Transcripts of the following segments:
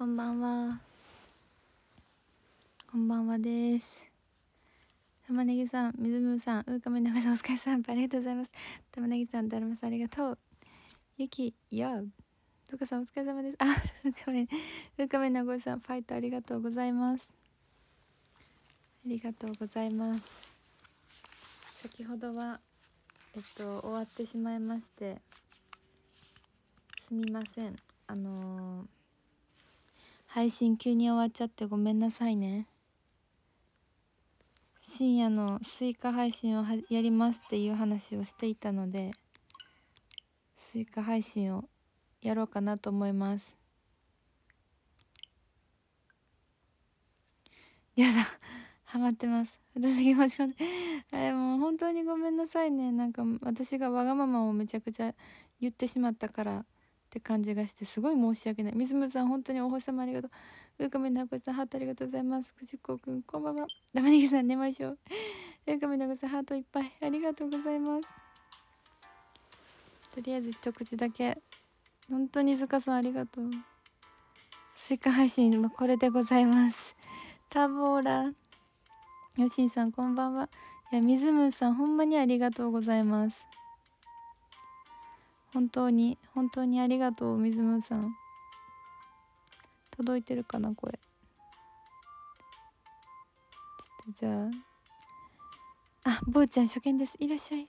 こんばんは。こんばんはです。玉ねぎさん水むさんうーかめながさんお疲れさんありがとうございます。玉ねぎさんだるまさんありがとう。ゆきやとかさんお疲れ様です。あうーかめうーかめなごさんファイトありがとうございます。ありがとうございます。先ほどはえっと終わってしまいましてすみません。あのー配信急に終わっちゃってごめんなさいね。深夜のスイカ配信をやりますっていう話をしていたのでスイカ配信をやろうかなと思います。皆さんハマってます。私気持ち込んであれもう本当にごめんなさいね。なんか私がわがままをめちゃくちゃ言ってしまったから。って感じがしてすごい申し訳ない。水むさん本当にお星様ありがとう。うーかめなこさんハートありがとうございます。くじこくんこんばんは。玉ねぎさん寝ましょう。うーかめなこさんハートいっぱいありがとうございます。とりあえず一口だけ。本当にずかさんありがとう。スイカ配信もこれでございます。タボーラ。よしんさんこんばんは。いや水むさんほんまにありがとうございます。本当に本当にありがとう水むさん。届いてるかな声ちょっとじゃあ。あ坊ちゃん初見です。いらっしゃい。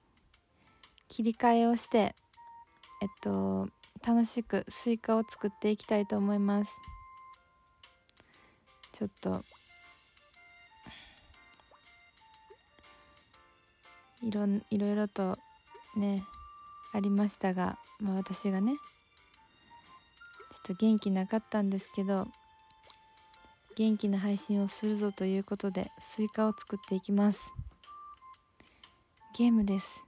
切り替えをしてえっと楽しくスイカを作っていきたいと思います。ちょっと。いろいろいろとね。ありましたが、まあ、私がねちょっと元気なかったんですけど元気な配信をするぞということでスイカを作っていきます。ゲームです。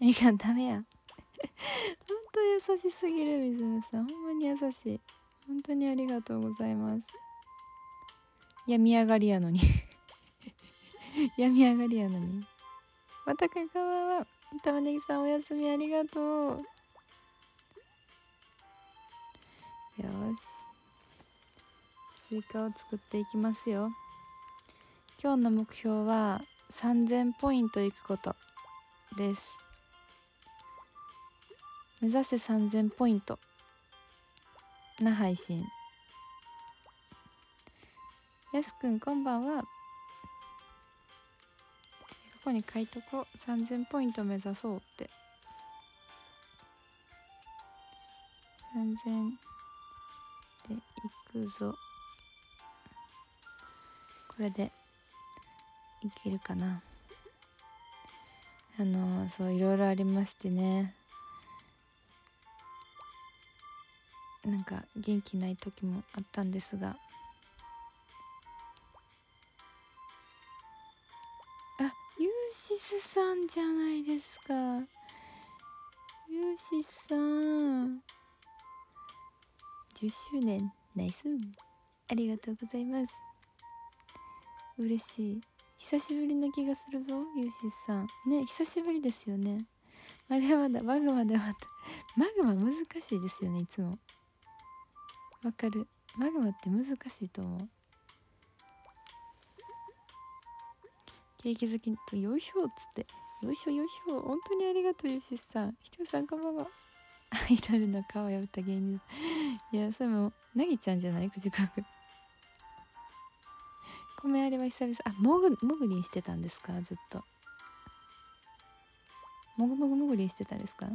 みかんダメや。本当優しすぎる水むさん。ほんまに優しい。本当にありがとうございます。病み上がりやのに。病み上がりやのに。またかかわは。玉ねぎさんおやすみありがとう。よし。スイカを作っていきますよ。今日の目標は3000ポイントいくことです。目指せ3000ポイント。な配信。やすくんこんばんは。こに書いとこう。3000ポイント目指そうって。3000でいくぞ。これでいけるかな。あのそういろいろありましてね。なんか元気ない時もあったんですが。さんじゃないですか。ユーシさん。10周年ナイス。ありがとうございます。嬉しい。久しぶりな気がするぞユーシさん。ね久しぶりですよね。まだまだマグマでまたマグマ難しいですよねいつも。わかる。マグマって難しいと思う。ケーキ好きとよいしょっつって。よいしょよいしょ。本当にありがとうユーシスさん。ひとりさんこんばんは。アイドルの顔を破った芸人。いやそれもなぎちゃんじゃない？口かく。米あれは久々。あもぐもぐりんしてたんですか？ずっと。もぐもぐもぐりんしてたんですか？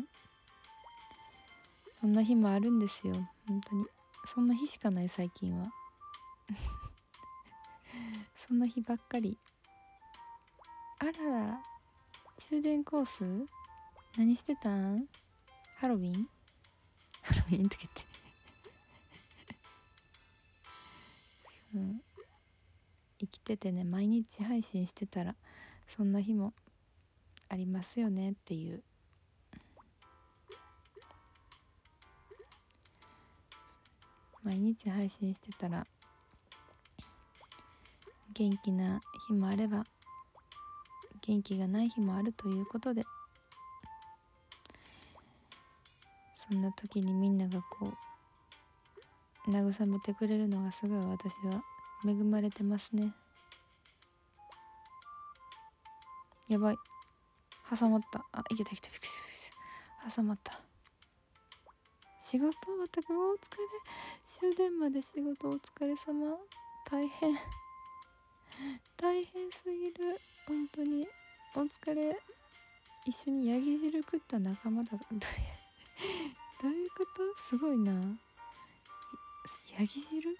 そんな日もあるんですよ。本当に。そんな日しかない最近は。そんな日ばっかり。あら。ら終電コース？何してたん？ハロウィン？ハロウィンとか言って。う。ん生きててね毎日配信してたらそんな日もありますよねっていう。毎日配信してたら元気な日もあれば元気がない日もあるということで。そんな時にみんながこう慰めてくれるのがすごい私は恵まれてますね。やばい。挟まった。あいけたいけた。びっくりした挟まった。仕事またくお疲れ。終電まで仕事お疲れ様。大変。大変すぎる。本当に。お疲れ。一緒にヤギ汁食った仲間だ どういうこと？すごいな。ヤギ汁？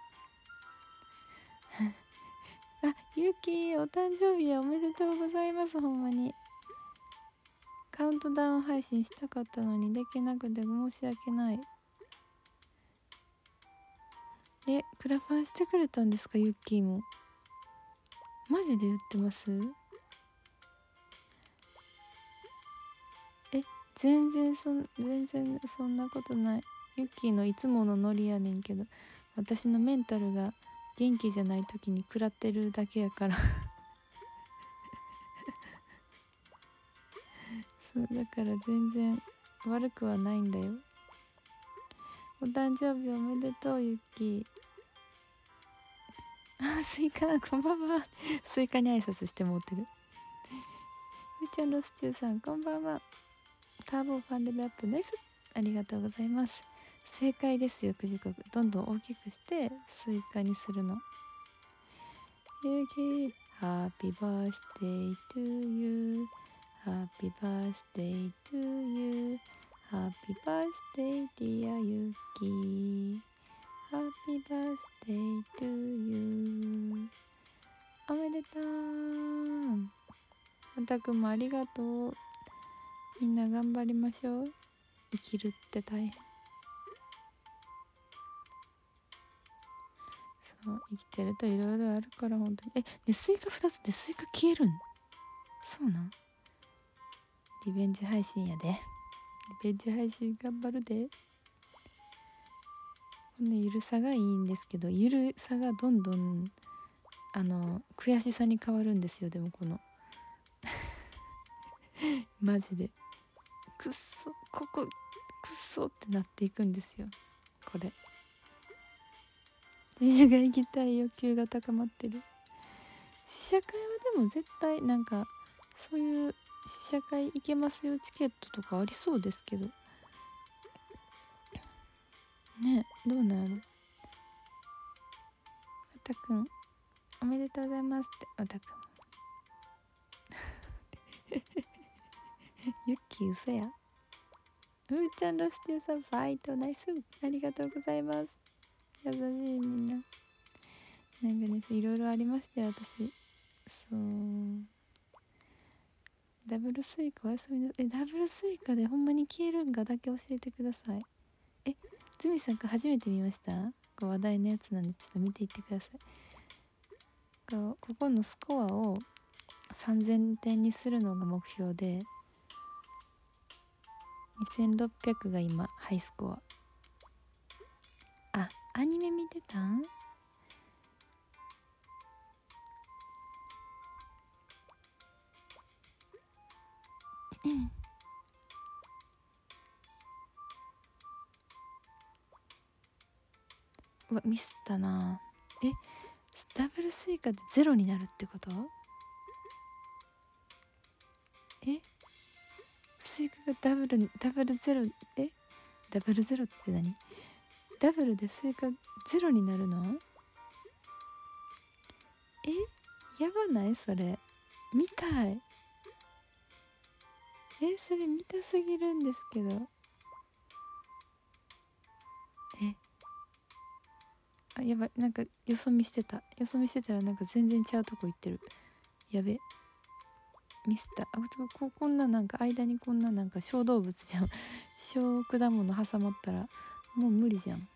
あゆきお誕生日おめでとうございます。ほんまに。カウントダウン配信したかったのにできなくて申し訳ない。えクラファンしてくれたんですか？ユッキーも。マジで言ってます？え全然そん全然そんなことない。ユッキーのいつものノリやねんけど私のメンタルが元気じゃない時に食らってるだけやから。そうだから全然悪くはないんだよ。お誕生日おめでとうゆっきあスイカこんばんは。スイカに挨拶してもうてる。ふーちゃんロスチューさんこんばんは。ターボファンレベルアップナイス。ありがとうございます。正解ですよ9時刻どんどん大きくしてスイカにするの。ゆき Happy birthday to youHappy birthday to you Happy birthday dear ゆき Happy birthday to you. おめでとう。またくんもありがとう。みんな頑張りましょう。生きるって大変。そう生きてるといろいろあるから本当に。えねスイカ2つでスイカ消えるんそうなん？リベンジ配信やで。リベンチ配信頑張るで。このゆるさがいいんですけどゆるさがどんどんあの悔しさに変わるんですよでもこの。マジで。くっそここくっそってなっていくんですよ。これ。自主が行きたい欲求が高まってる。試写会はでも絶対なんかそういう試写会行けますよチケットとかありそうですけど。ねどうなんやろわたくんおめでとうございますって。わたくん。ユッキー嘘や。ふーちゃんロステューさんファイトナイス。ありがとうございます。優しいみんな。なんかねいろいろありましたよ私。そう。ダブルスイカおやすみなえダブルスイカでほんまに消えるんかだけ教えてください。ズミさんか初めて見ました？こう話題のやつなんでちょっと見ていってください。こここのスコアを3000点にするのが目標で2600が今ハイスコア。あアニメ見てたん？うわミスったな。えダブルスイカでゼロになるってこと？え？スイカがダブルダブルゼロえ？ダブルゼロって何？ダブルでスイカゼロになるの？え？やばない？それ。見たい。えそれ見たすぎるんですけど。あやばいなんかよそ見してた。よそ見してたらなんか全然違うとこ行ってる。やべ。ミスった。あここんななんか間にこんななんか小動物じゃん。小果物挟まったらもう無理じゃん。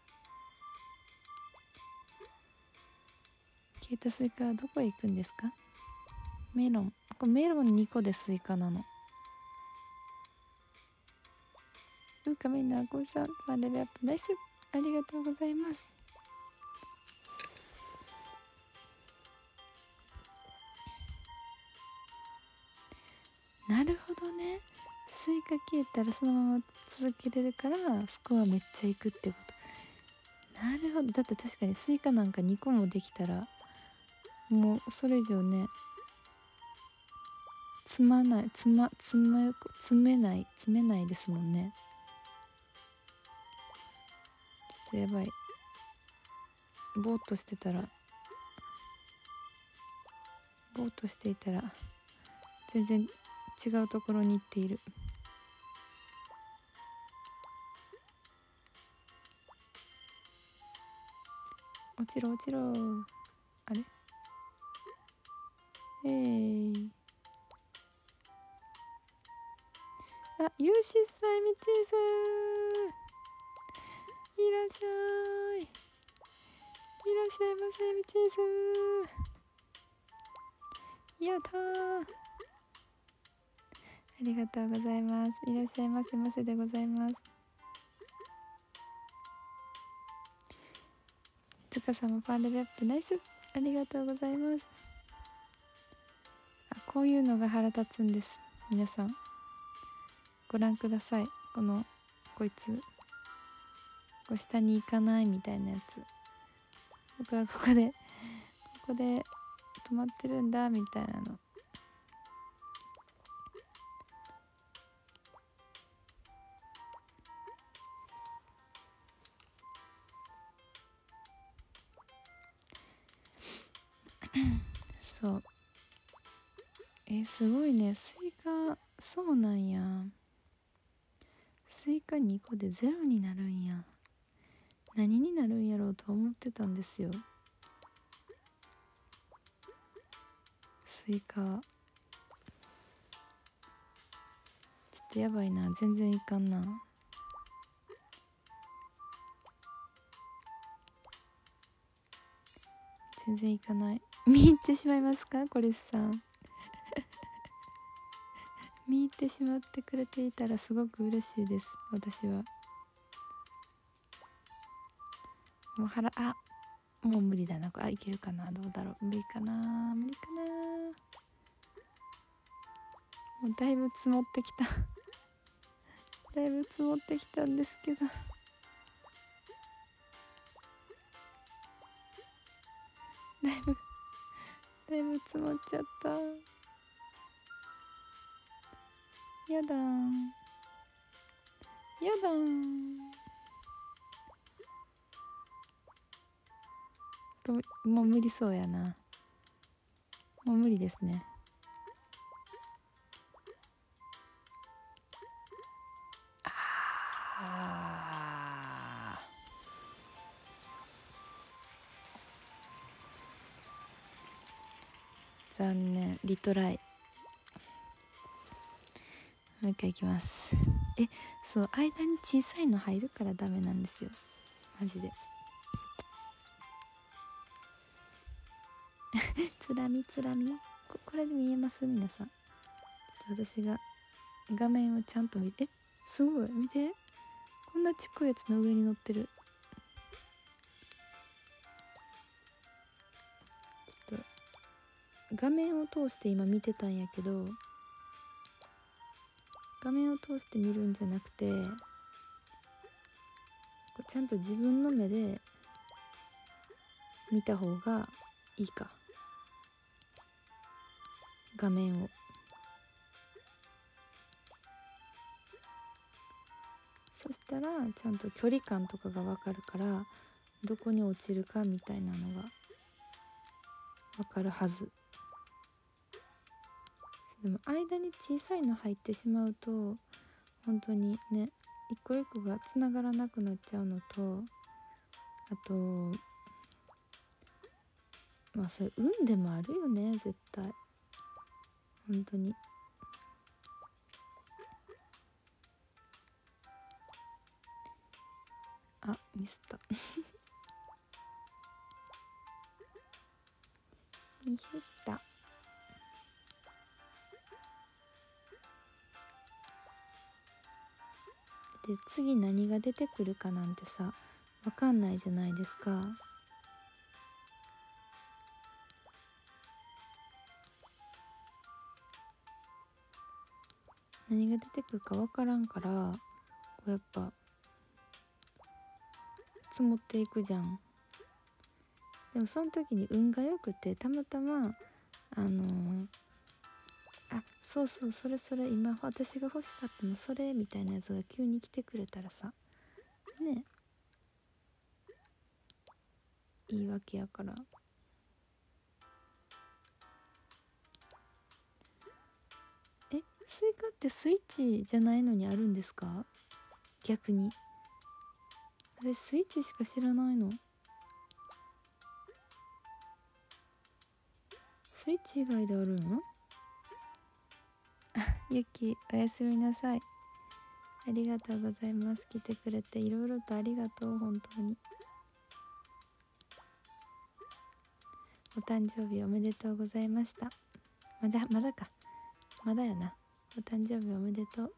消えたスイカはどこへ行くんですか？メロン。これメロン2個でスイカなの。うかみんなごさんまレベルアップナイス。ありがとうございます。なるほどね。スイカ消えたらそのまま続けれるからスコアめっちゃいくってこと。なるほど。だって確かにスイカなんか2個もできたらもうそれ以上ね積まない積ま積め積めない積めないですもんね。ちょっとやばい。ぼーっとしてたらぼーっとしていたら全然違うところに行っている。落ちろ落ちろ。あれ？えー、あユーシスタイミチーズいらっしゃい。いらっしゃいませミチーズやったー。ありがとうございます。いらっしゃいませませでございます。つかさんもファンレベアップナイス。ありがとうございます。あこういうのが腹立つんです。皆さん。ご覧ください。このこいつ。こう下に行かないみたいなやつ。僕はここでここで止まってるんだみたいなの。そう。えすごいね。スイカそうなんや。スイカ2個でゼロになるんや。何になるんやろうと思ってたんですよ。スイカ。ちょっとやばいな。全然いかんな。全然いかない。見入ってしまいますか？コリスさん。見入ってしまってくれていたらすごく嬉しいです。私は。もう腹あもう無理だな。あいけるかな？どうだろう？無理かな？無理かな？もうだいぶ積もってきた。だいぶ積もってきたんですけど。だいぶだいぶ積もっちゃった。やだんやだんもう無理そうやな。もう無理ですね。残念。リトライ。もう一回いきます。えそう間に小さいの入るからダメなんですよ。マジで。つらみつらみ。ここれで見えます？皆さん。私が画面をちゃんと見て。えすごい。見て。こんなちっこいやつの上に乗ってる。画面を通して今見てたんやけど画面を通して見るんじゃなくてちゃんと自分の目で見た方がいいか画面をそしたらちゃんと距離感とかが分かるからどこに落ちるかみたいなのが分かるはず。でも間に小さいの入ってしまうと本当にね一個一個がつながらなくなっちゃうのとあとまあそれ運でもあるよね絶対。本当に。あミスった。ミスった。で次何が出てくるかなんてさ分かんないじゃないですか。何が出てくるか分からんからこうやっぱ積もっていくじゃんでもその時に運が良くてたまたまあのー、あそうそうそれそれ今私が欲しかったのそれみたいなやつが急に来てくれたらさねいいわけやから。えスイカってスイッチじゃないのにあるんですか？逆に。私スイッチしか知らないの。スイッチ以外であるの？ゆきおやすみなさい。ありがとうございます。来てくれていろいろとありがとう本当に。お誕生日おめでとうございました。まだまだか。まだやな。お誕生日おめでとう。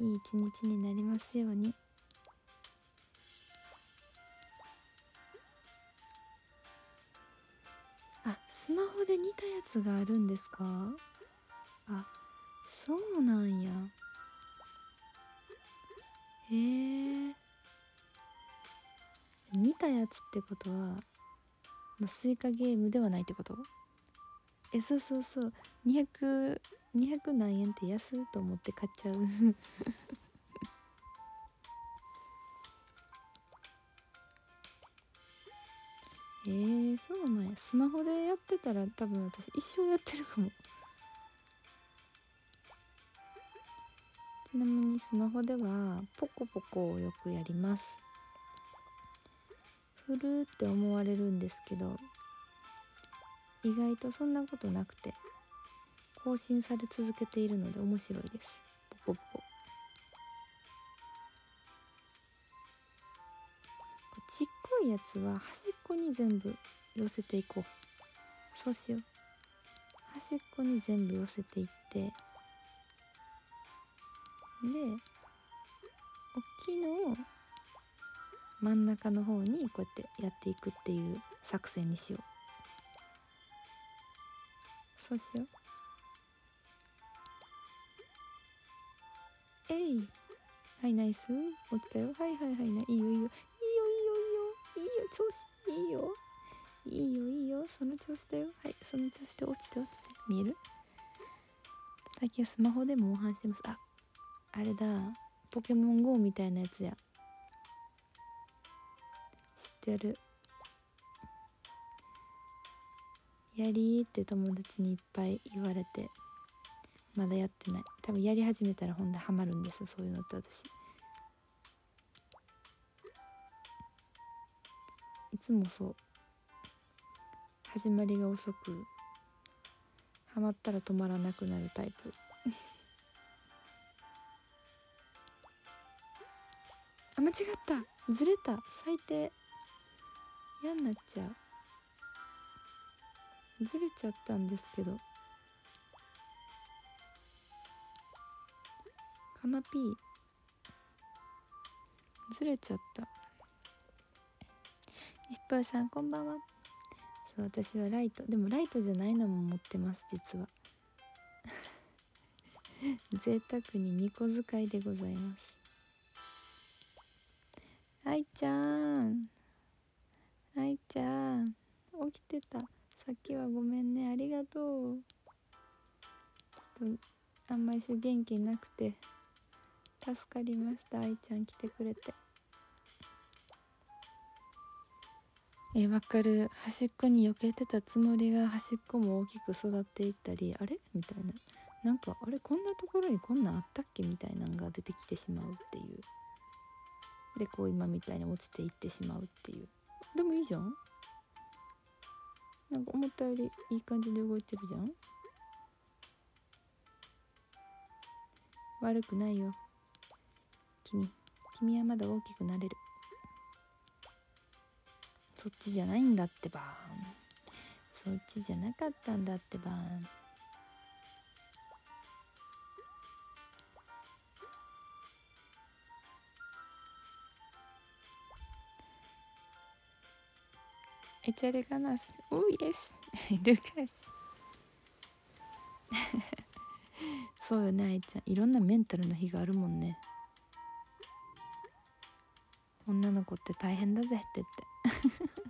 いい一日になりますように。あスマホで似たやつがあるんですか？あそうなんや。へえ。似たやつってことは、スイカゲームではないってこと？えそうそうそう。200 200何円って安いと思って買っちゃう。えー、そうなんや。スマホでやってたら多分私一生やってるかも。ちなみにスマホではポコポコをよくやります。古って思われるんですけど意外とそんなことなくて更新され続けているので面白いです。ポコポコ。ちっこいやつは端っこに全部寄せていこう。そうしよう。端っこに全部寄せていってで大きいのを真ん中の方にこうやってやっていくっていう作戦にしよう。そうしよう。えい。はいナイス。落ちたよ。はいはいはいないいよいいよ。いいよいいよいいよ。いいよ調子いいよ。いいよいいよ。その調子だよ。はいその調子で落ちて落ちて。見える？最近はスマホでも模範してます。ああれだポケモン GO みたいなやつや。知ってる。やりーって友達にいっぱい言われて。まだやってない。多分やり始めたらほんでハマるんです。そういうのって私。いつもそう。始まりが遅く。ハマったら止まらなくなるタイプ。あ間違った。ずれた。最低。嫌になっちゃう。ずれちゃったんですけど。かなぴー。ずれちゃった。石っさんこんばんは。そう私はライト。でもライトじゃないのも持ってます実は。贅沢に2個使いでございます愛ちゃん。愛ちゃん。起きてた。さっきはごめんね。ありがとう。ちょっとあんまり元気なくて。助かりました。愛ちゃん来てくれて。えわかる。端っこに避けてたつもりが端っこも大きく育っていったりあれ？みたいな。なんかあれ？こんなところにこんなんあったっけ？みたいなのが出てきてしまうっていう。でこう今みたいに落ちていってしまうっていう。でもいいじゃん。なんか思ったよりいい感じで動いてるじゃん。悪くないよ。君君はまだ大きくなれる。そっちじゃないんだってばそっちじゃなかったんだってばエチャレガナス。Oh, yes. ルカス。そうよね、あいちゃん。いろんなメンタルの日があるもんね。女の子って大変だぜって言って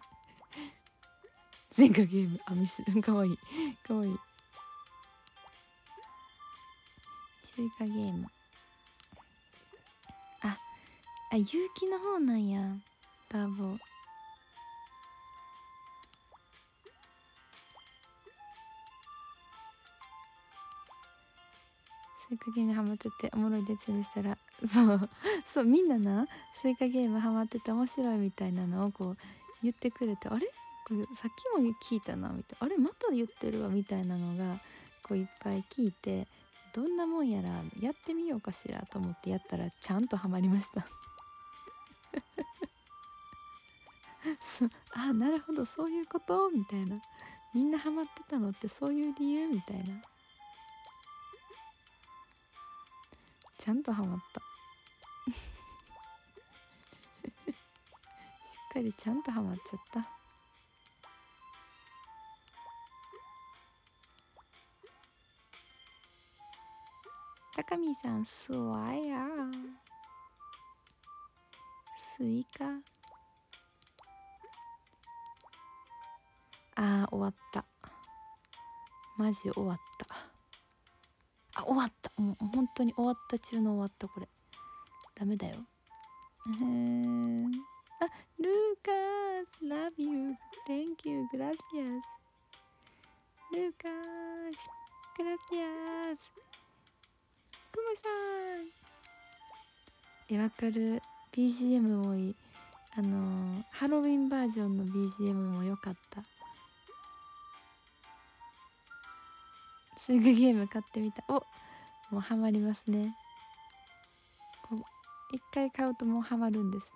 前回ゲームあミスかわいいかわいいシュイカゲームああ勇気の方なんやターボスイカゲームハマってておもろいですでしたら。そう。そうみんななスイカゲームハマってて面白いみたいなのをこう言ってくれてあれ？これさっきも聞いたなみたいな。あれまた言ってるわみたいなのがこういっぱい聞いてどんなもんやらやってみようかしらと思ってやったらちゃんとハマりました。そう。あなるほどそういうこと？みたいな。みんなハマってたのってそういう理由？みたいな。ちゃんとハマった。しっかりちゃんとハマっちゃった。高見さんすわや。スイカ。あー終わった。マジ終わった。あ終わった。もう本当に終わった中の終わったこれ。ダメだよ。あルー。カス love you. Thank you. Gracias. ルーカス gracias. くまさんえわかる。BGM もいい。あの、ハロウィンバージョンの BGM も良かった。すぐゲーム買ってみた。おもうハマりますね。こう一回買うともうハマるんです。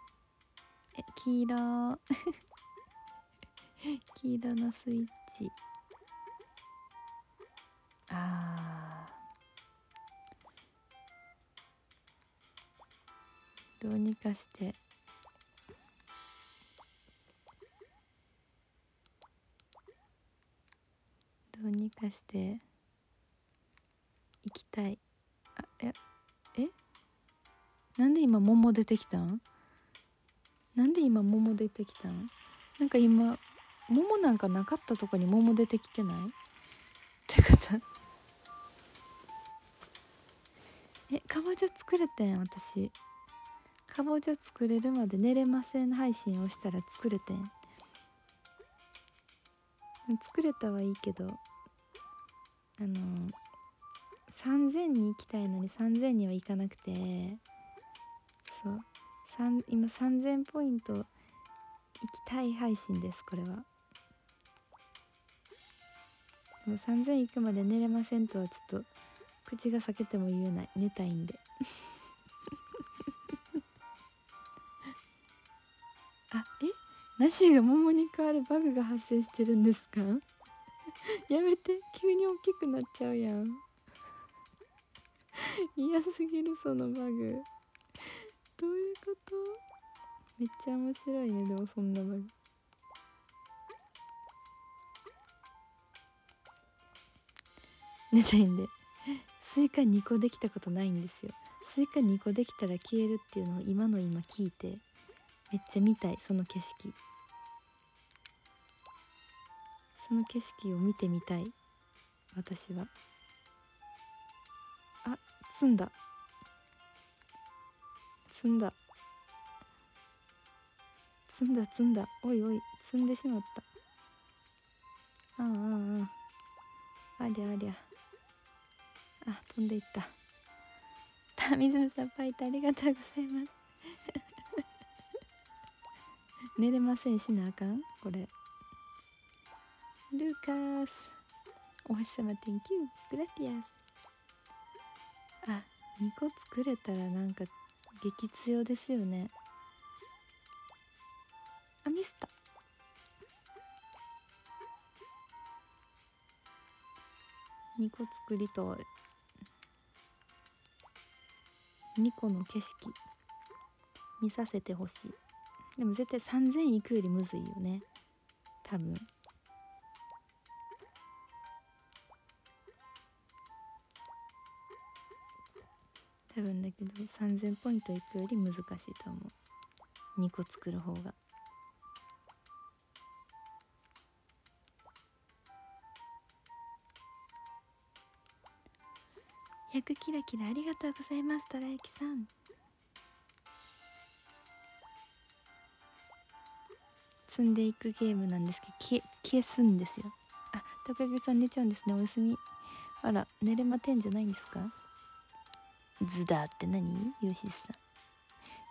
え黄色。黄色のスイッチ。あどうにかして。どうにかして。行きたい。あええ？なんで今桃出てきたん？なんで今桃出てきたん？なんか今桃なんかなかったとこに桃出てきてない？ってかさえかぼちゃ作れてん私。かぼちゃ作れるまで寝れません配信をしたら作れてん。作れたはいいけどあの3000に行きたいのに3000には行かなくて。そう。今3000ポイント行きたい配信ですこれは。でも3000行くまで寝れませんとはちょっと口が裂けても言えない。寝たいんで。あえ？なしが桃に変わるバグが発生してるんですか？やめて。急に大きくなっちゃうやん。嫌すぎるそのバグ。どういうこと？めっちゃ面白いねでもそんなバグ。寝たいんで。スイカ2個できたことないんですよ。スイカ2個できたら消えるっていうのを今の今聞いてめっちゃ見たいその景色。その景色を見てみたい私は。詰んだ。詰んだ。詰んだ詰んだ。おいおい詰んでしまった。ああああありゃありゃ。あ飛んでいった。た水むさんファイトありがとうございます。寝れませんしなあかん？これ。ルーカース。お星様 Thank you グラティアス。あ2個作れたらなんか激強ですよね。あミスった。2個作りたい。2個の景色。見させてほしい。でも絶対3000いくよりむずいよね。多分。多分だけど3000ポイントいくより難しいと思う。2個作る方が。100キラキラありがとうございますトラヤキさん。積んでいくゲームなんですけど消消すんですよ。あ高木さん寝ちゃうんですねおやすみ。あら寝れまてんじゃないんですか？ズダって何？ヨシさん。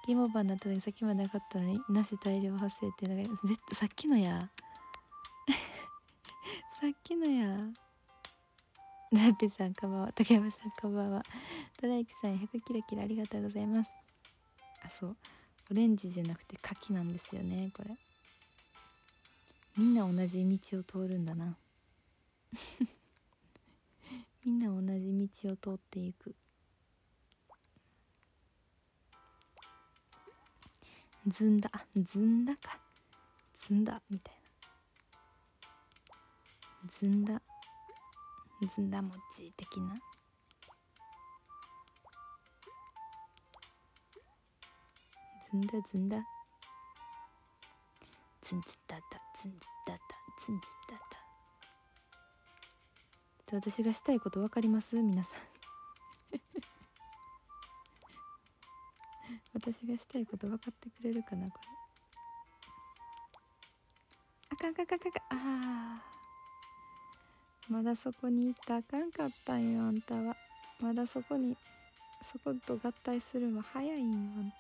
ゲームオーバーになった時さっきまでなかったのになし大量発生ってなんかさっきのや。さっきのや。ナッピさんこんばんは。竹山さんこんばんは。トライキさん100キラキラありがとうございます。あそう。オレンジじゃなくて柿なんですよねこれ。みんな同じ道を通るんだな。みんな同じ道を通っていく。ずんだ。ずんだか。ずんだ。みたいな。ずんだ。ずんだ餅的な。ずんだずんだ。つんつったた。つんつったた。つんつった。た私がしたいこと分かります？皆さん。私がしたいこと分かってくれるかなこれ。あかんかんかんかん。かあまだそこに行ったあかんかったんよあんたは。まだそこにそこと合体するの早いんよあんた。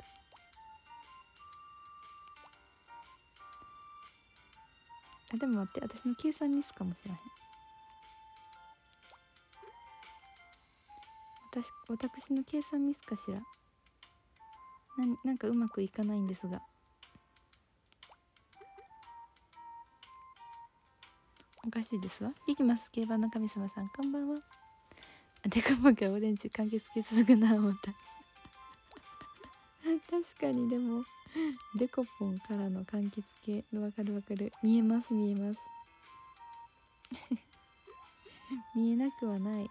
あでも待って私の計算ミスかもしれへん。私私の計算ミスかしら？ななんかうまくいかないんですが。おかしいですわ。いきます。競馬の神様さんこんばんは。デコポがオレンジ柑橘系続くな思った。確かにでもデコポンからの柑橘系わかるわかる。見えます見えます。見えなくはない。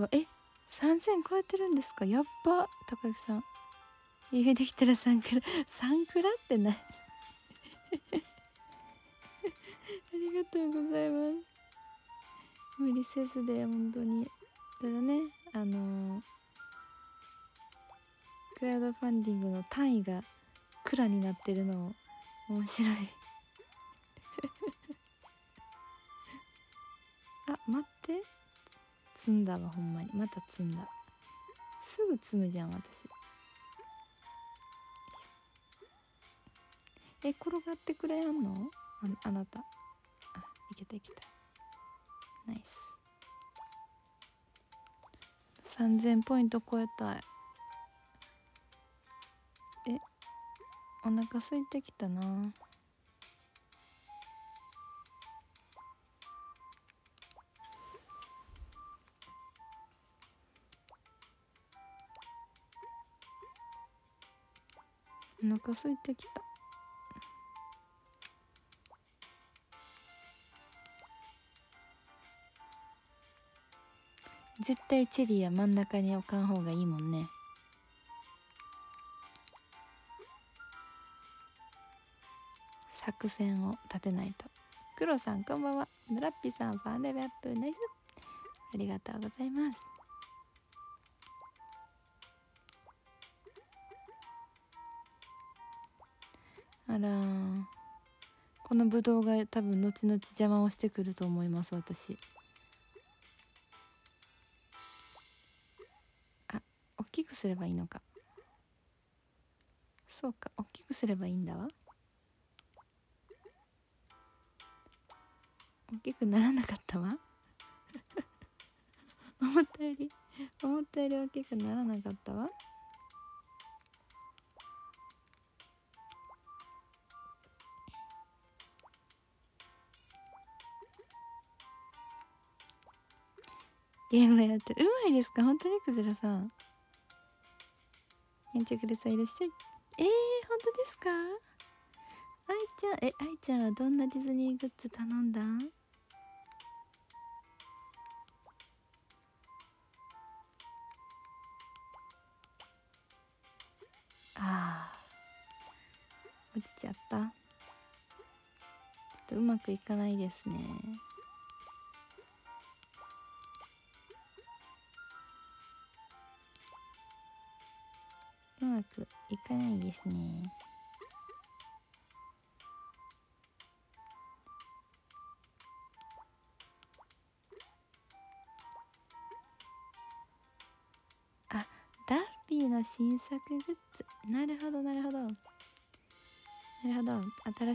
はえ3000超えてるんですか？やっば。高木さん。家できたらサンクラサンクラってない。ありがとうございます。無理せずで本当に。ただねあのー、クラウドファンディングの単位がクラになってるの面白い。あ待って。積んだわほんまに。また積んだ。すぐ積むじゃん私。え転がってくれやんの？ああなた。あいけたいけた。ナイス。3000ポイント超えたい。えお腹空いてきたな。腹空いてきた。絶対チェリーは真ん中に置かん方がいいもんね。作戦を立てないと。黒さんこんばんは。ラッピさんファンレベアップナイス。ありがとうございます。あらこのブドウが多分後々邪魔をしてくると思います私。あ大きくすればいいのか。そうか大きくすればいいんだわ。大きくならなかったわ。思ったより思ったより大きくならなかったわ。ゲームやってうまいですか？本当にクズラさん。エンチクレさんいらっしゃい。えー、本当ですか？ちゃんえ愛ちゃんはどんなディズニーグッズ頼んだん？あー。落ちちゃった。ちょっとうまくいかないですね。まくいかないですね。あダッフィーの新作グッズ。なるほどなるほど。なるほど。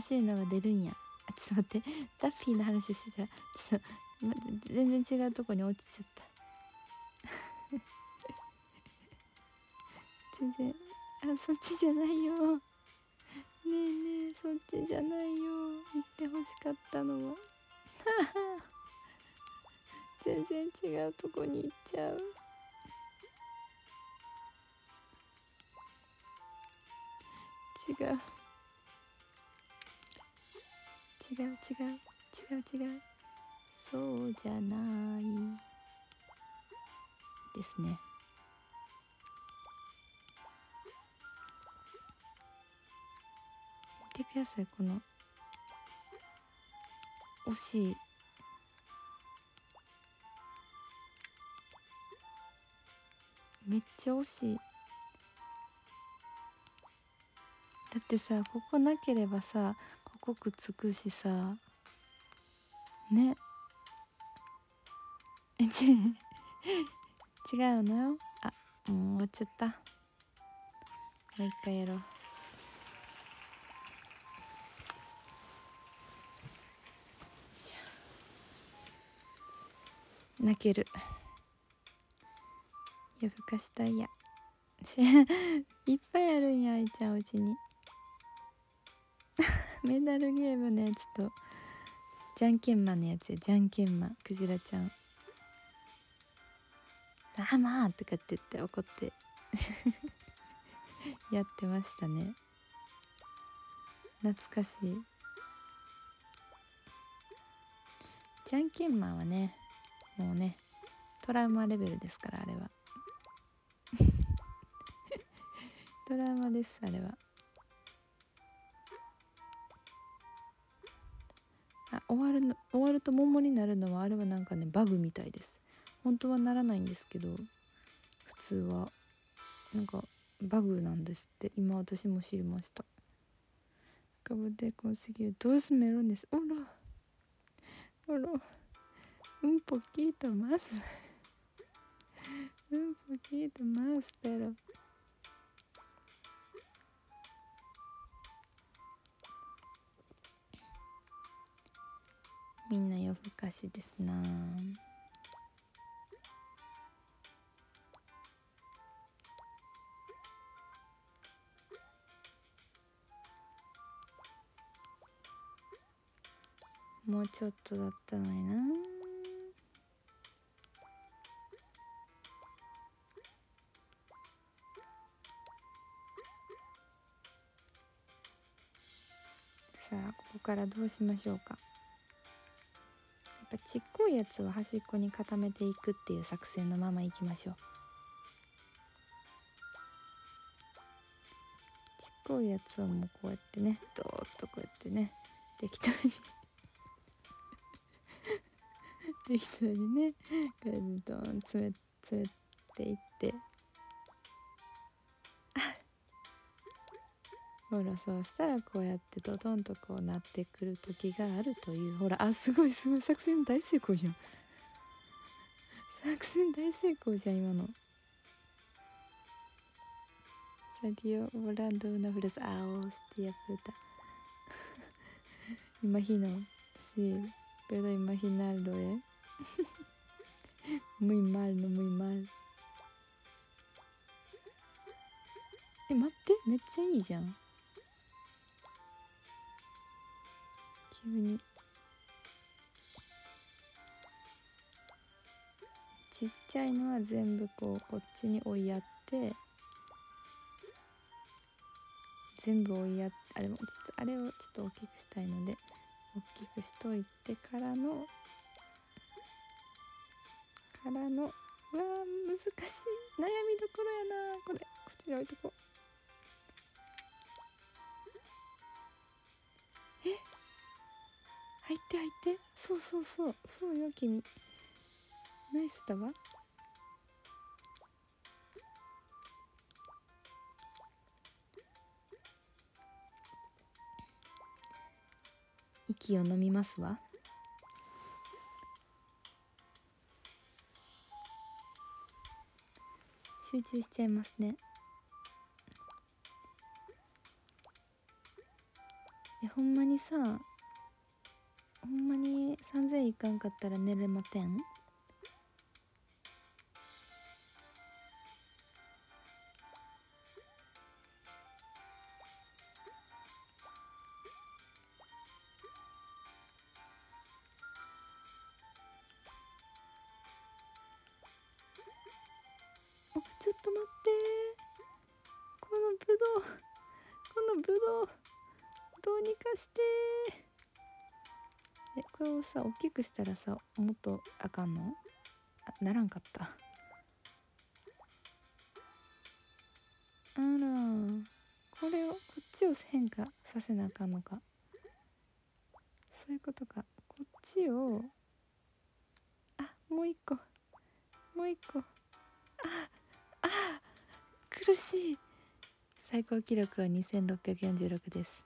新しいのが出るんや。あちょっと待って。ダッフィーの話してた。らちょっと、ま、全然違うとこに落ちちゃった。全 然あそっちじゃないよ。ねえねえそっちじゃないよ。言ってほしかったのも。全然違うとこに行っちゃう。違う。違う違う。違う違う。そうじゃない。ですね。てください。この惜しい。めっちゃ惜しい。だってさここなければさここくっつくしさね。えち 違うのよ。あもう終わっちゃった。もう一回やろう。泣ける。夜更かしたいやいっぱいあるんや愛ちゃんうちに。メダルゲームのやつとじゃんけんマンのやつや。じゃんけんマンクジラちゃん。ああまあとかって言って怒って。やってましたね。懐かしい。じゃんけんマンはねもうねトラウマレベルですからあれは。トラウマですあれは。あ終わるの終わると桃になるのはあれはなんかねバグみたいです。本当はならないんですけど普通は。なんかバグなんですって。今私も知りました。acabo de conseguir dos melones hola hola un poquito más un poquito más pero みんな夜更かしですなもうちょっとだったのになさあここからどうしましょうか。やっぱちっこいやつは端っこに固めていくっていう作戦のままいきましょう。ちっこいやつはもうこうやってねドーッとこうやってね適当に。適当にねこうやってドーン詰め詰めていって。ほらそうしたらこうやってドドンとこうなってくる時があるという。ほらあすごいすごい。作戦大成功じゃん。作戦大成功じゃん今の。サディオ・ボランド・ウナフレス・アオスティア・プータ imagino sí pero imaginarlo eh muy mal no muy mal え待ってめっちゃいいじゃん。急に。ちっちゃいのは全部こうこっちに追いやって全部追いやってあれも実あれをちょっと大きくしたいので大きくしといてからのからのうわー難しい。悩みどころやなこれこっちに置いとこう。入って入って。そうそうそう。そうよ君。ナイスだわ。息を飲みますわ。集中しちゃいますね。えほんまにさほんまに3000いかんかったら寝れません？さ大きくしたらさもっとあかんの？あならんかった。あらこれをこっちを変化させなあかんのか。そういうことか。こっちをあもう一個。もう一個。ああ苦しい。最高記録は2646です。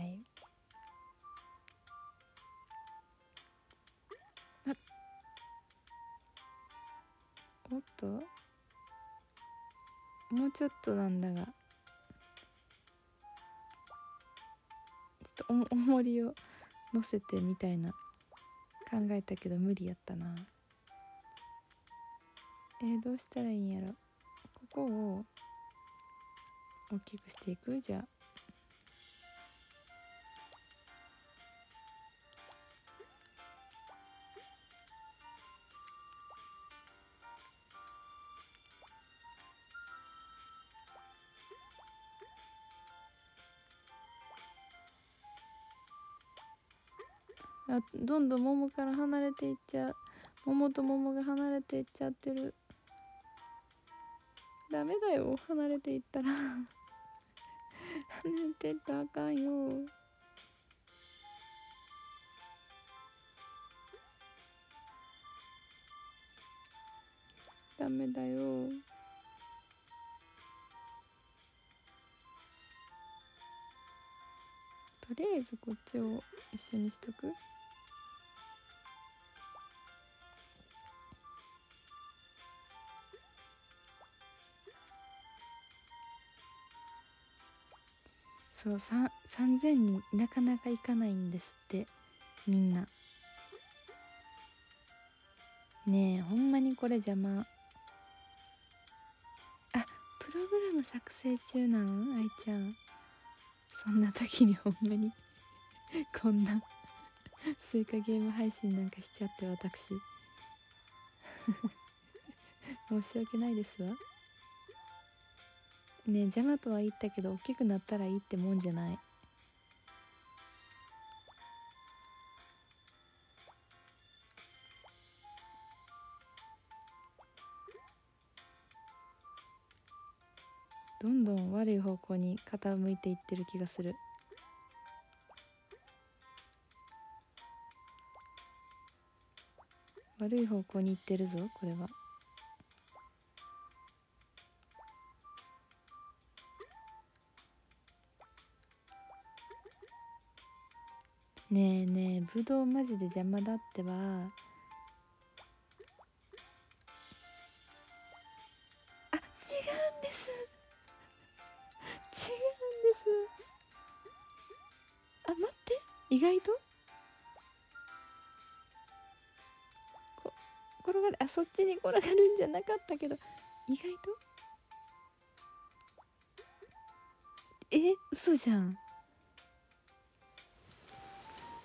はい。あ。おっと。もうちょっとなんだが。ちょっとお重りを乗せてみたいな。考えたけど無理やったな。えー、どうしたらいいんやろ。ここを大きくしていく？じゃあ。あどんどん桃から離れていっちゃう。桃と桃が離れていっちゃってる。ダメだよ離れていったら。離れていったらあかんよ。ダメだよ。とりあえずこっちを一緒にしとく？そう3000になかなかいかないんですって。みんな。ねえほんまにこれ邪魔。あプログラム作成中なん？愛ちゃん。そんな時にほんまに。こんな。スイカゲーム配信なんかしちゃって私。申し訳ないですわ。ね邪魔とは言ったけど大きくなったらいいってもんじゃない。どんどん悪い方向に傾いていってる気がする。悪い方向に行ってるぞこれは。ねえねえぶどうマジで邪魔だってば。あ違うんです。違うんです。あ待って。意外と？こ転がる。あそっちに転がるんじゃなかったけど。意外と？え嘘じゃん。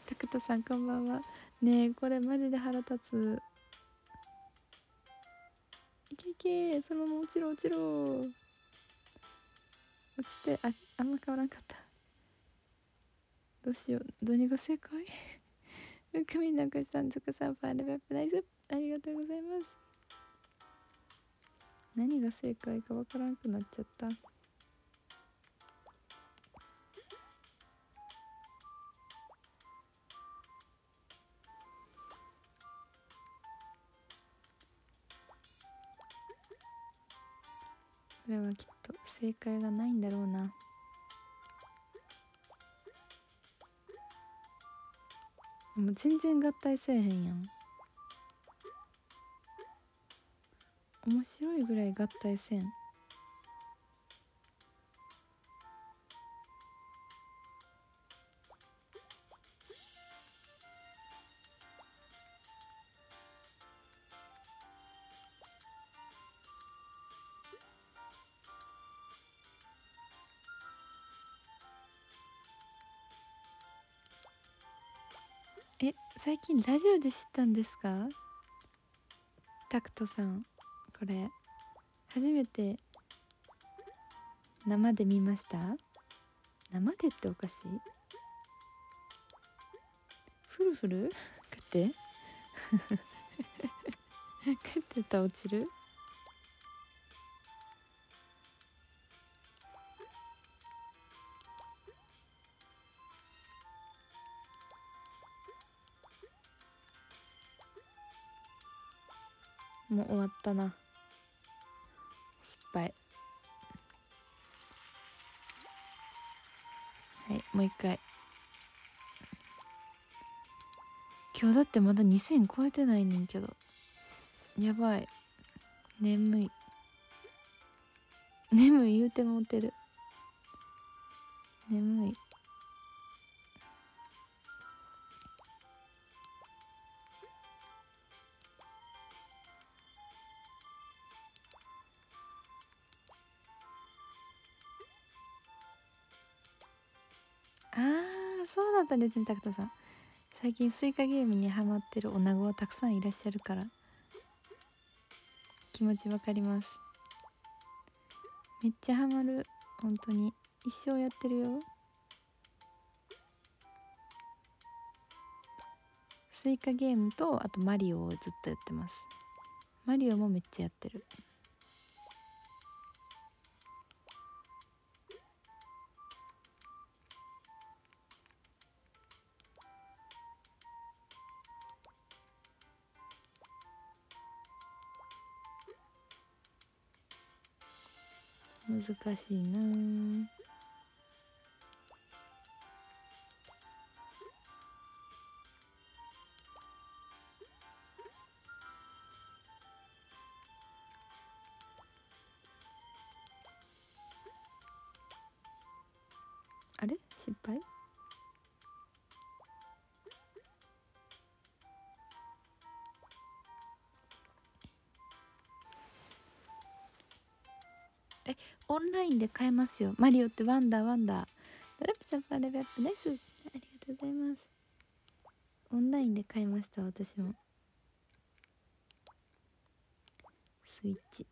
タクトさんこんばんは。ねえこれマジで腹立つ。いけいけそのまま落ちろ落ちろ。落ちてああんま変わらんかった。どうしよう。何が正解ふくみなこさんつくさんファーレベップナイス。ありがとうございます。何が正解かわからんくなっちゃった。これはきっと正解がないんだろうな。もう全然合体せえへんやん。面白いぐらい合体せん。最近ラジオで知ったんですか？タクトさんこれ。初めて生で見ました？生でっておかしい？フルフル？かって。かってた落ちる？もう終わったな。失敗。はいもう一回。今日だってまだ2000超えてないねんけど。やばい。眠い。眠い言うてもうてる。眠い。あーそうだったんですねタクトさん。最近スイカゲームにハマってる女子はたくさんいらっしゃるから。気持ちわかります。めっちゃハマる。本当に。一生やってるよ。スイカゲームとあとマリオをずっとやってます。マリオもめっちゃやってる。難しいな。オンラインで買えますよ。マリオってワンダーワンダー。ドラピさんパレベアップナイスありがとうございます。オンラインで買いました私も。スイッチ。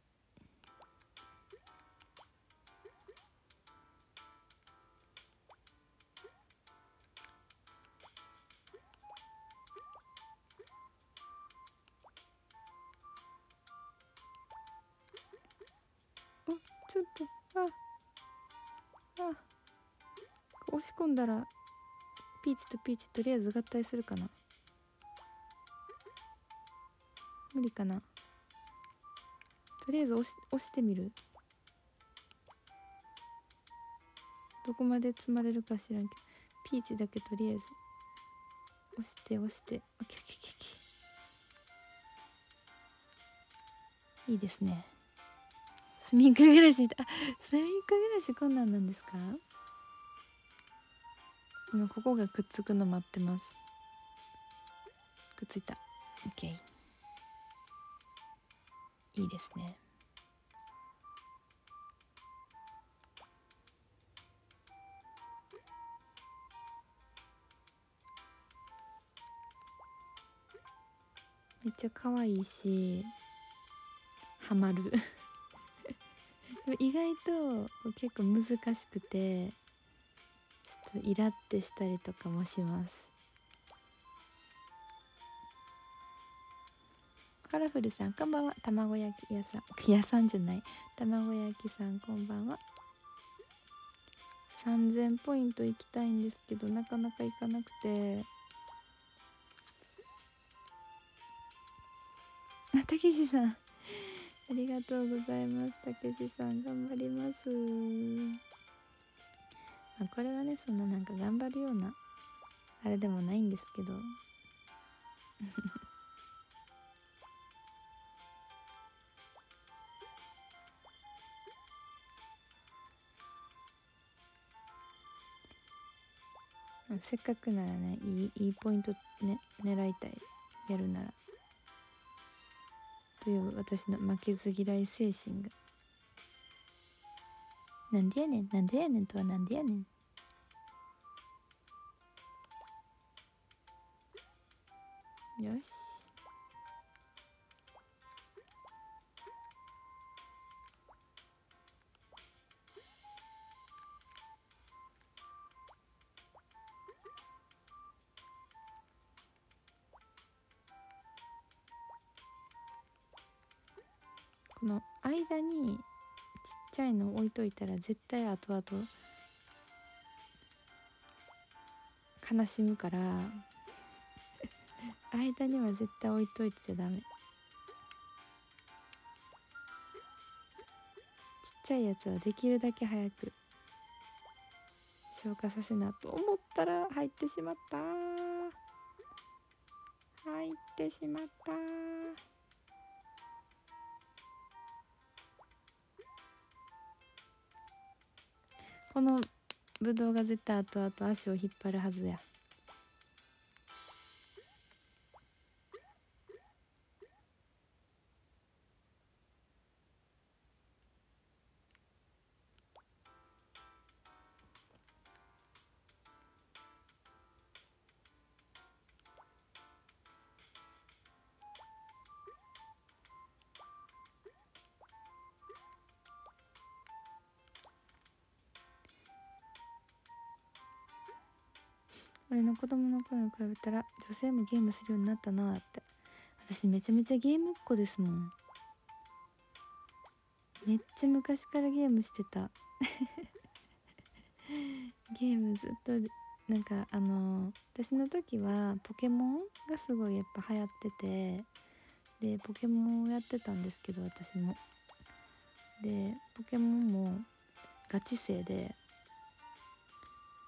押し込んだらピーチとピーチとりあえず合体するかな。無理かな。とりあえず押し押してみる。どこまで積まれるか知らんけどピーチだけとりあえず。押して押して。オッケーオッケーオッケーオッケー。いいですね。スミンク暮らしみたい。あスミンク暮らしこんなんなんですか？今ここがくっつくの待ってます。くっついた。OK いいですね。めっちゃ可愛いしハマる。意外と結構難しくてとイラってしたりとかもします。カラフルさんこんばんは。卵焼き屋さん。屋さんじゃない。卵焼きさんこんばんは。3000ポイント行きたいんですけどなかなか行かなくて。あたけしさん。ありがとうございます。たけしさん頑張ります。まあ、これはねそんななんか頑張るようなあれでもないんですけど。せっかくならねいいいいポイント、ね、狙いたいやるなら。という私の負けず嫌い精神が。なんでやね。んなんでやね。んとはなんでやね。んよし。この間にちゃいの置いといたら絶対後々悲しむから 間には絶対置いといちゃダメ。ちっちゃいやつはできるだけ早く消化させなと思ったら入ってしまった。入ってしまった。このぶどうが絶対後々足を引っ張るはずや。俺の子供の頃に比べたら女性もゲームするようになったなって。私めちゃめちゃゲームっ子ですもん。めっちゃ昔からゲームしてた。ゲームずっとなんかあの私の時はポケモンがすごいやっぱ流行っててでポケモンをやってたんですけど私も。でポケモンもガチ勢で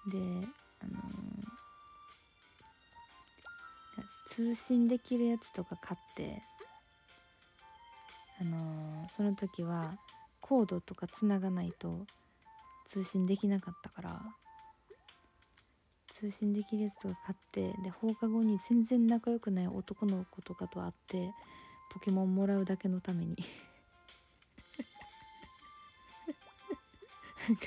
であの通信できるやつとか買ってあのー、その時はコードとかつながないと通信できなかったから通信できるやつとか買ってで放課後に全然仲良くない男の子とかと会ってポケモンもらうだけのために。なんか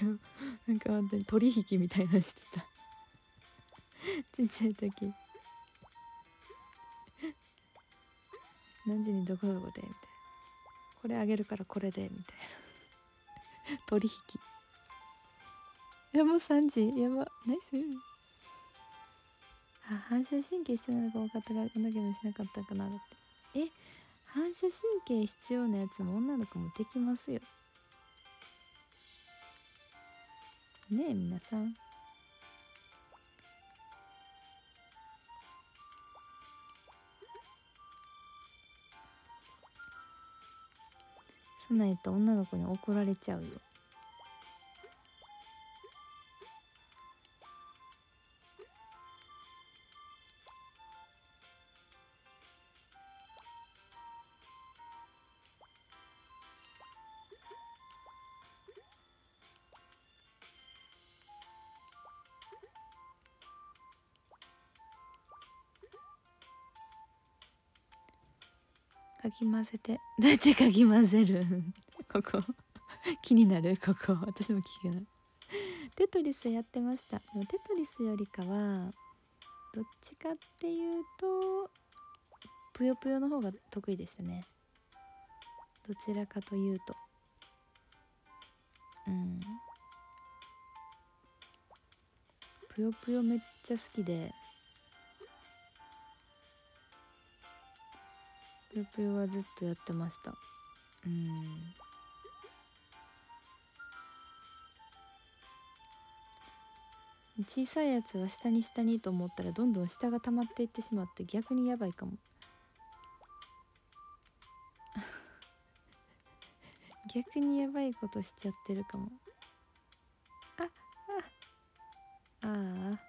なんか本当に取引みたいなしてた。ちっちゃい時。何時にどこどこで？みたいな。これあげるからこれでみたいな。取引。いやもう3時。やばナイスあ反射神経必要なのが多かったからこのゲームしなかったかなだって。え反射神経必要なやつも女の子もできますよ。ねえ皆さん。さないと女の子に怒られちゃうよ。かき混ぜて。どうやってかき混ぜる？ここ。気になる？ここ。私も聞けない。テトリスやってました。でもテトリスよりかはどっちかっていうとぷよぷよの方が得意でしたね。どちらかというと。うん。ぷよぷよめっちゃ好きで。ぷよぷよはずっとやってました。うん。小さいやつは下に下にと思ったらどんどん下が溜まっていってしまって逆にやばいかも。逆にやばいことしちゃってるかも。ああああ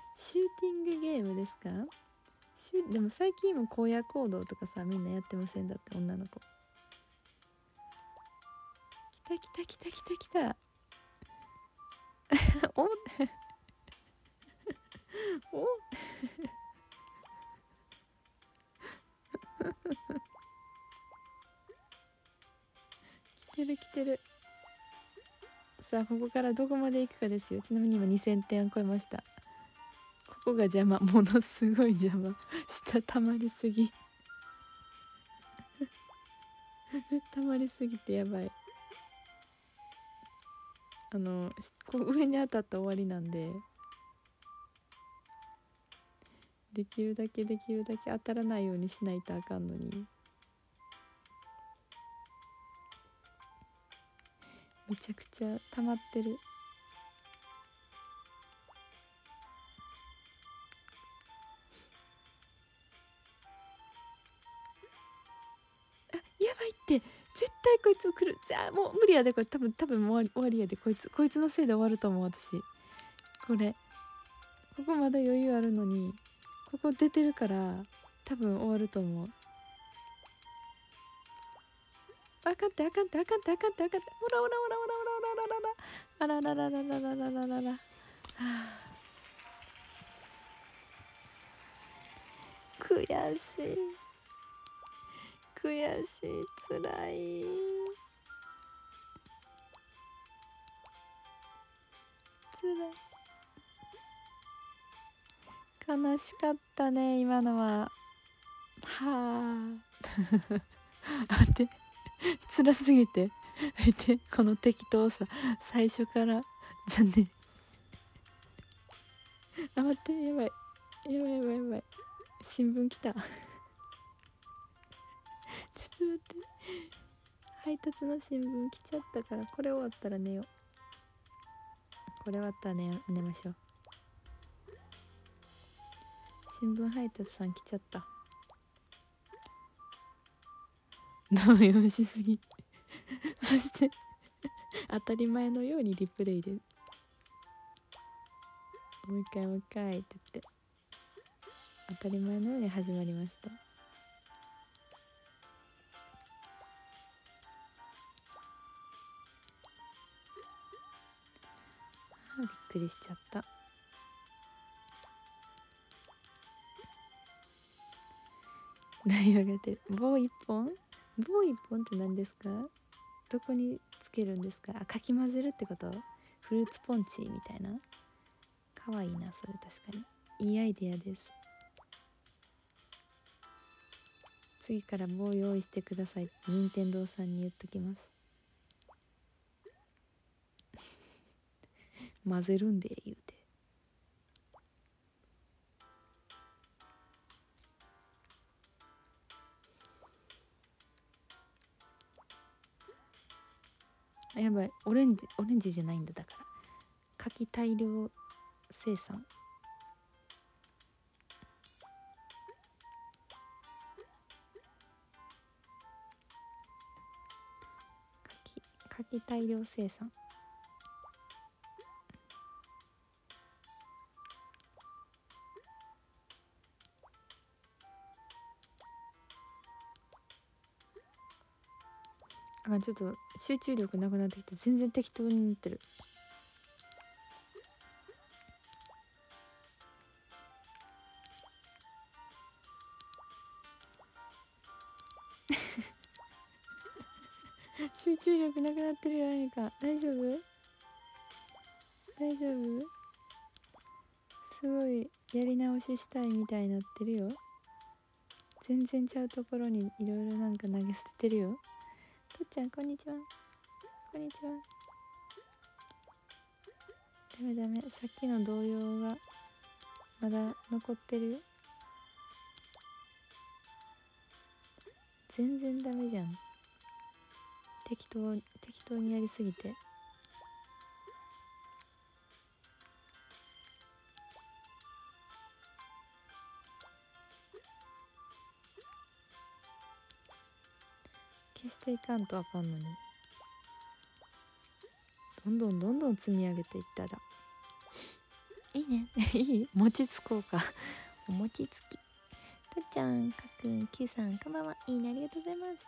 シューティングゲームですか？シュでも最近も荒野行動とかさみんなやってません？だって女の子。来た来た来た来た来た。お？お？来てる来てる。さあここからどこまで行くかですよ。ちなみに今2000点超えましたここが邪魔ものすごい邪魔。下たまりすぎ。たまりすぎてやばい。あのこ上に当たったら終わりなんで。できるだけできるだけ当たらないようにしないとあかんのに。めちゃくちゃ溜まってる。もう無理やでこれ多分多分もう終わり終わりやでこいつ。こいつのせいで終わると思う私。これ。ここまだ余裕あるのにここ出てるから多分終わると思う。あかんってあかんってあかんってあかんってあかんってほらほらほらほらほらほらほらあららららららららららはあ悔しい。悔しい。つらい。つらい。悲しかったね今のは。はあ。あって。辛すぎて。見てこの適当さ。最初から。残念。あ待ってやばい。やばいやばいやばい。新聞来た。ちょっと待って。配達の新聞来ちゃったからこれ終わったら寝よう。これ終わったら寝寝ましょう。新聞配達さん来ちゃった。動揺しすぎ。そして当たり前のようにリプレイで。もう一回もう一回って言って。当たり前のように始まりました。くりしちゃった。大上がってる。棒一本？棒一本って何ですか？どこにつけるんですか？あかき混ぜるってこと？フルーツポンチみたいな？かわいいなそれ確かに。いいアイデアです。次から棒用意してください。任天堂さんに言っときます。混ぜるんで言うて。あやばい。オレンジオレンジじゃないんだ。だから。柿大量生産。柿柿大量生産。あちょっと集中力なくなってきて全然適当になってる。集中力なくなってるよあみか大丈夫？大丈夫？すごいやり直ししたいみたいになってるよ。全然ちゃうところにいろいろなんか投げ捨ててるよ。っちゃんこんにちは。こんにちは。ダメダメ。さっきの動揺がまだ残ってるよ。全然ダメじゃん。適当適当にやりすぎて。消していかんとあかんのに。どんどんどんどん積み上げていったら。いいね。いい？餅つこうか。お餅つき。とっちゃんかっくん Q さんこんばんは。いいねありがとうございます。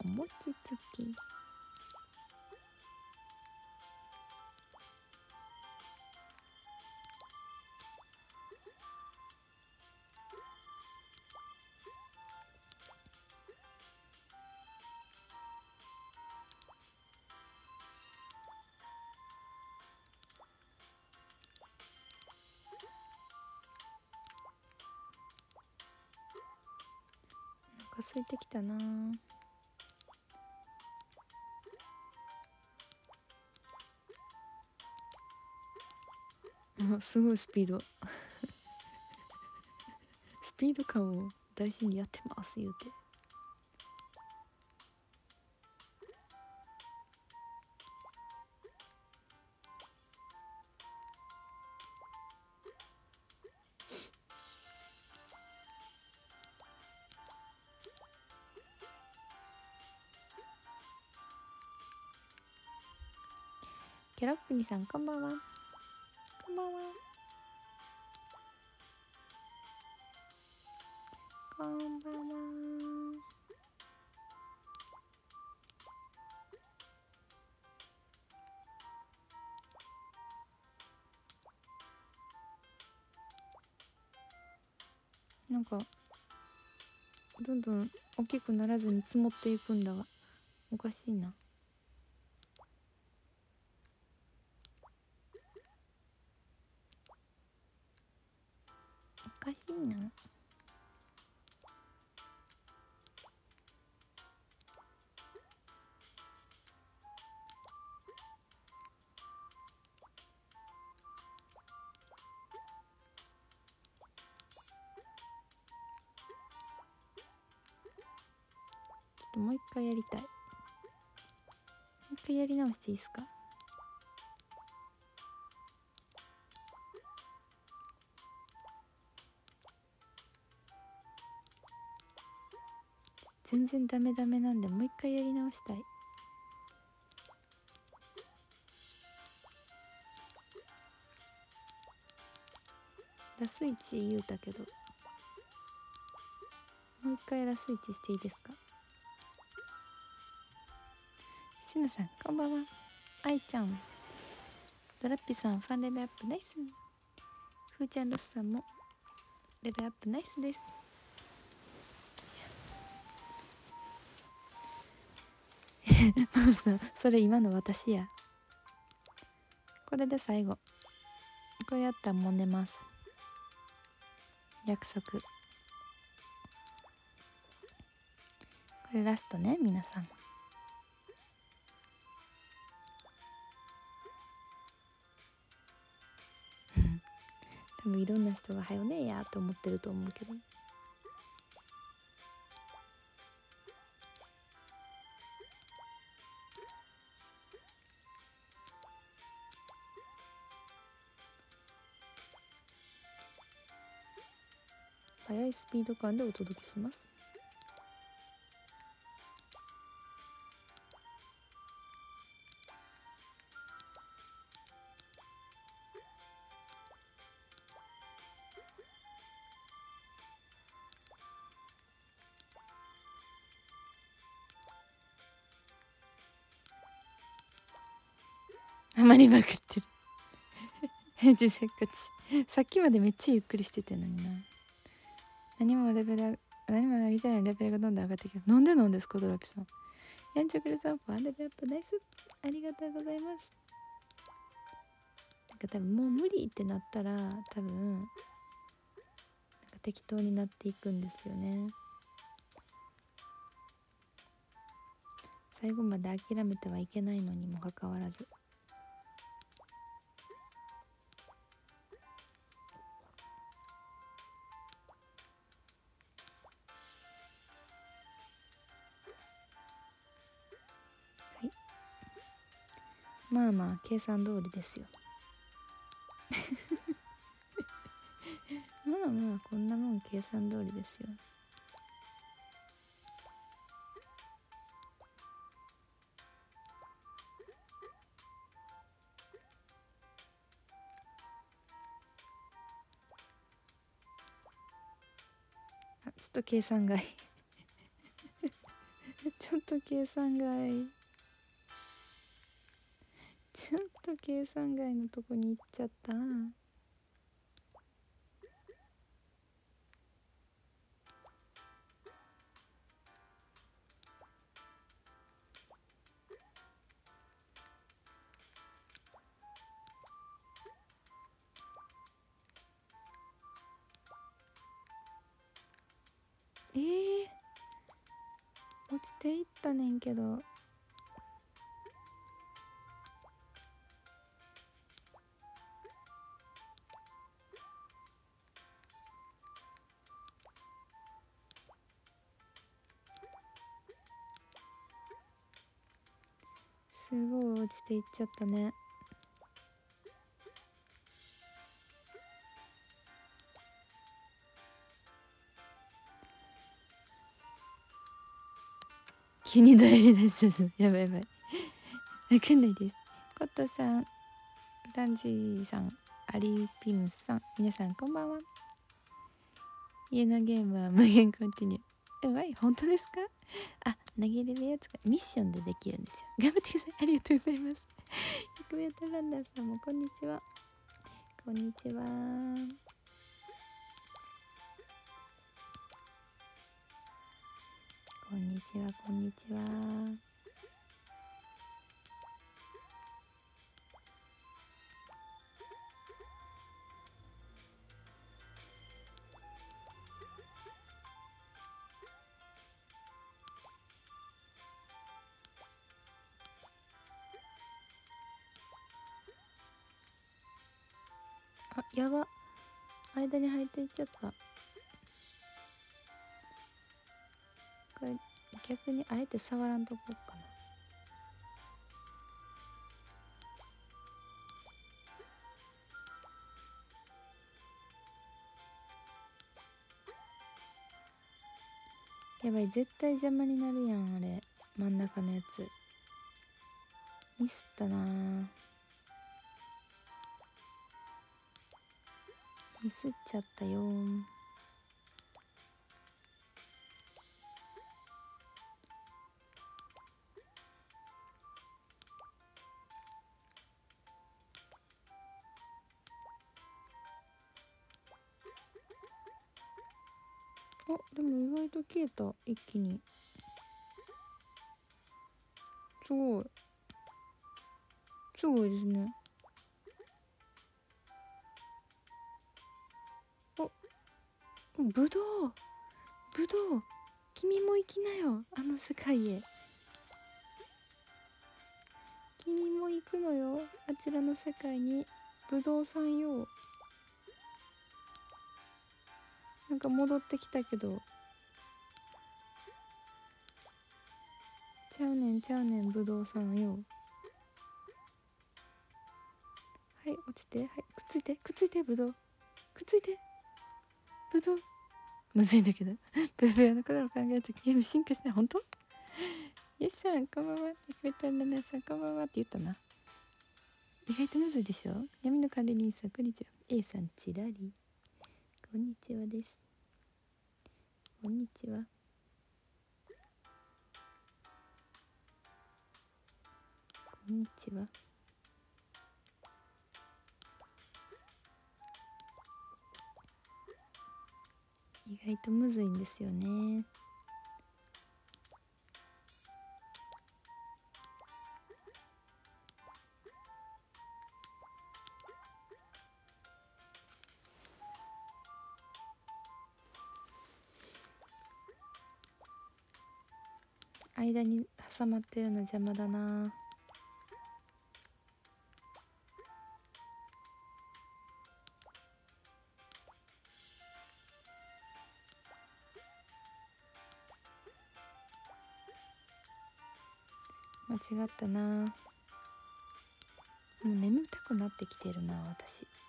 お餅つき空いてきたな。あ すごいスピード。スピード感を大事にやってます言うて。キャロップニさんこんばんは。こんばんは。こんばんは。なんかどんどん大きくならずに積もっていくんだがおかしいなしいな。もう一回やりたい。もう一回やり直していいですか？全然ダメダメなんでもう一回やり直したい。ラスイチ言うたけど。もう一回ラスイチしていいですか？しのさんこんばんは。愛ちゃん。ドラッピさんファンレベアップナイス。ふーちゃんロスさんもレベアップナイスです。マムさそれ今の私や。これで最後。これやったらもう寝ます。約束。これラストね皆さん。多分いろんな人が「はよねえや」と思ってると思うけど。いスピード感でお届けします。ハマりまくってる。せっかちさっきまでめっちゃゆっくりしてたのにな。何もレベル何も上げてないレベルがどんどん上がってきてなんでなんですかドラピさん。やんちゃくるさんファンレベルアップナイスありがとうございます。なんか多分もう無理ってなったら多分なんか適当になっていくんですよね。最後まで諦めてはいけないのにもかかわらず。まあ計算通りですよ。まあまあこんなもん計算通りですよ。あちょっと計算外。ちょっと計算外。ちょっと計算外のとこに行っちゃった。えー、落ちていったねんけど。すごい落ちていっちゃったね。急に大りです。やばいやばい。わかんないです。コットさんダンジーさんアリピムさん皆さんこんばんは。家のゲームは無限コンティニュー。うまい。本当ですか？あ投げれるやつがミッションでできるんですよ。頑張ってください。ありがとうございます。100m ランナーさんもこんにちは。こんにちは。こんにちはこんにちは。ちゃったこれ逆にあえて触らんとこうかな。やばい絶対邪魔になるやんあれ。真ん中のやつ。ミスったなぁ。ミスっちゃったよ。あでも意外と消えた。一気に。すごい。すごいですね。ぶどうぶどう君も行きなよ。あの世界へ。君も行くのよ。あちらの世界に。ぶどうさんよ。なんか戻ってきたけど。ちゃうねんちゃうねんぶどうさんよ。はい落ちて。はいくっついてくっついてぶどうくっついて。ぶどうむずいんだけど。ブーブーの頃を考えるとゲーム進化してない。本当？よしさんこんばんは。くれたななさんこんばんはって言ったな。意外とむずいでしょ？闇の管理人さんこんにちは。A さんちらり。こんにちはです。こんにちは。こんにちは。意外とむずいんですよね。間に挟まってるの邪魔だな。違ったな。もう眠たくなってきてるな私。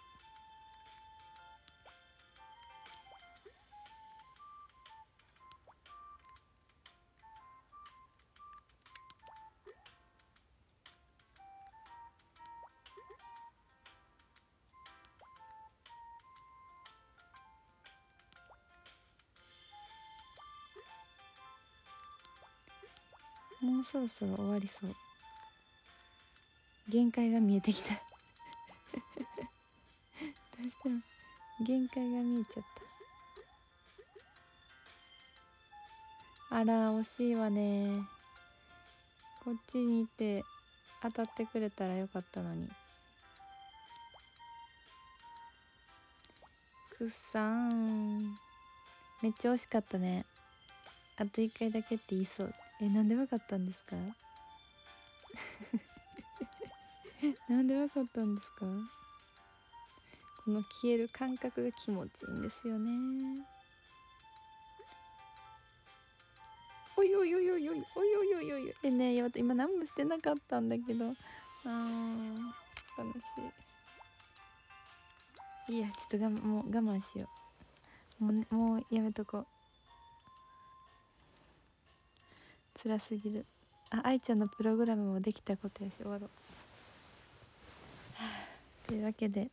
うそろそろ終わりそう。限界が見えてきた。どうしても限界が見えちゃった。あら惜しいわね。こっちにいて当たってくれたらよかったのに。くっさん。めっちゃ惜しかったね。あと一回だけって言いそう。えなんでわかったんですか？なんでわかったんですか？この消える感覚が気持ちいいんですよね。おいおいおいおいおいおいおいおいおい。えね今何もしてなかったんだけど。あー悲しい。いやちょっとがもう我慢しよう。もう,、ね、もうやめとこう辛すぎる。あ愛ちゃんのプログラムもできたことやし終わろう。というわけで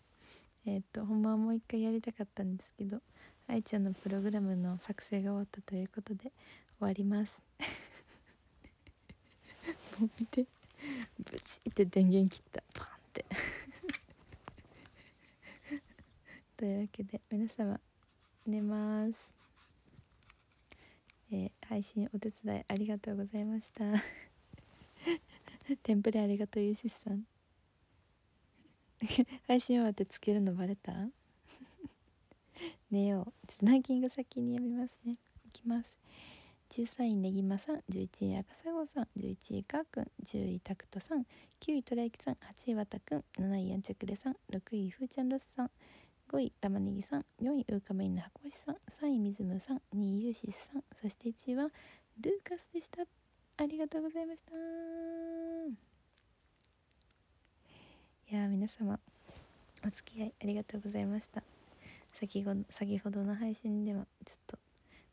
えっ、ー、とほんまはもう一回やりたかったんですけど愛ちゃんのプログラムの作成が終わったということで終わります。もう見て。ブチって電源切った。パンって。というわけで皆様寝ます。えー、配信お手伝いありがとうございました。テンプレありがとうゆうしさん。配信終わってつけるのバレた？寝よう。ちょっとランキング先に読みますね。いきます。13位ねぎまさん11位赤砂郷さん11位かーくん10位タクトさん9位とらやきさん8位わたくん7位やんちゃくれさん6位ふーちゃんロスさん5位玉ねぎさん4位ウーカメインの箱石さん3位みずむさん2位ユーシスさんそして1位はルーカスでした。ありがとうございました。いや皆様お付き合いありがとうございました。先ほ先ほどの配信ではちょっと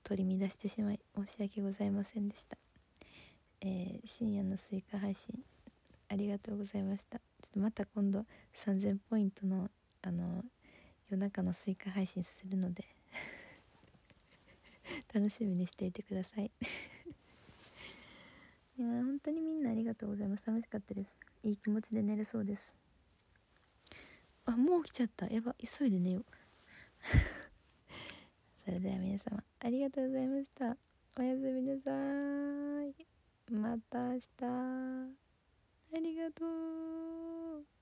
取り乱してしまい申し訳ございませんでした、えー、深夜のスイカ配信ありがとうございました。ちょっとまた今度3000ポイントのあの夜中のスイカ配信するので 楽しみにしていてください。いや本当にみんなありがとうございます。楽しかったです。いい気持ちで寝れそうです。あもう来ちゃった。やば急いで寝よう。それでは皆様ありがとうございました。おやすみなさい。また明日。ありがとう